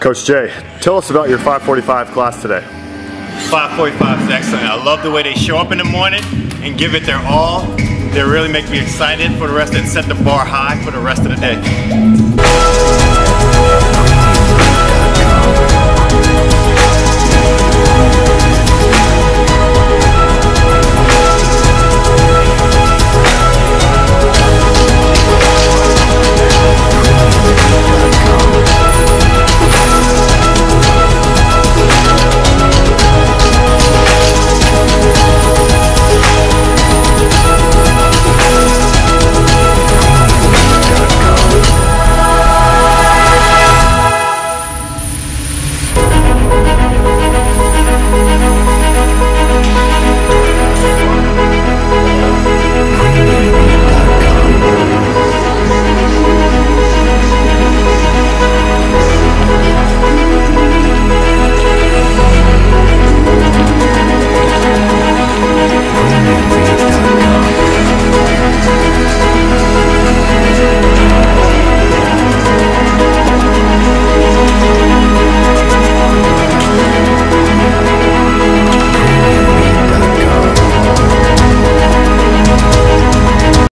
Coach Jay, tell us about your 545 class today. 545 is excellent. I love the way they show up in the morning and give it their all. They really make me excited for the rest and set the bar high for the rest of the day.